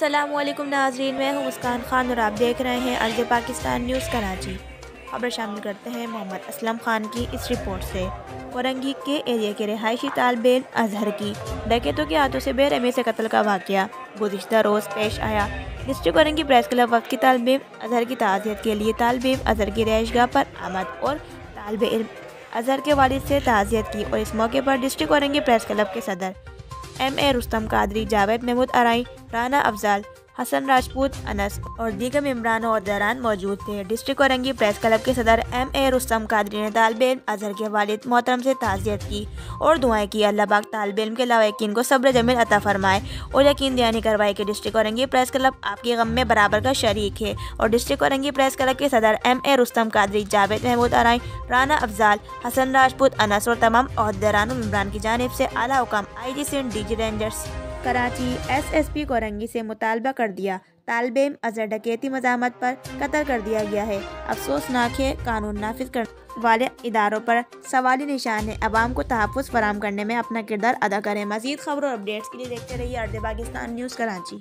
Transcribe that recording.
असलम नाजरीन, मैं हूँ मुस्कान खान और आप देख रहे हैं अर्ज़ पाकिस्तान न्यूज़ कराची। खबर शामिल करते हैं मोहम्मद असलम खान की इस रिपोर्ट से। औरंगी के एरिया के रिहायशी तालब अजहर की। डकैतों के हाथों से बेरहमी से कत्ल का वाक़ गुजशत रोज़ पेश आया। डिस्ट्रिक्ट औरंगी प्रेस क्लब वक्त की तालब अजहर की ताज़ियत के लिए तालब अजहर की रहायशगाह पर आमद और तालब अजहर के वालिद से ताज़ियत की और इस मौके पर डिस्ट्रिक्ट औरंगी प्रेस क्लब के सदर एम ए रुस्तम कादरी, जावेद महमूद आरई राना अफजाल, हसन राजपूत, अनस और दीगर मम्बरान और दरान मौजूद थे। डिस्ट्रिक्ट औरंगी प्रेस क्लब के सदर एम ए रुस्तम कादरी ने तालब अजहर के वालिद मोहतरम से ताज़ियत की और दुआएँ की। अल्लाह पाक तालब इल्म के लायकीन को सब्र जमील अता फरमाए और यकीन दयानी करवाए कि डिस्ट्रिक्ट औरंगी प्रेस क्लब आपके गम में बराबर का शरीक है और डिस्ट्रिक्ट औरंगी प्रेस क्लब के सदर एम ए रुस्तम कादरी, जावेद महमूद आरई राना अफजाल, हसन राजपूत, अनस और तमाम अहदेदारान मम्बरान की जानब से अला हुकाम I G Sindh D G Rangers. Karachi SSP को रंगी से मुतालबा कर दिया। तालब अजहर डकैती मजामत पर कतल कर दिया गया है। अफसोसनाक है, कानून नाफिज कर वाले इदारों पर सवाली निशान है। आवाम को तहफ़ फराम करने में अपना किरदार अदा करें। मजीद खबरों और अपडेट्स के लिए देखते रहिए अर्द पाकिस्तान न्यूज़ कराची।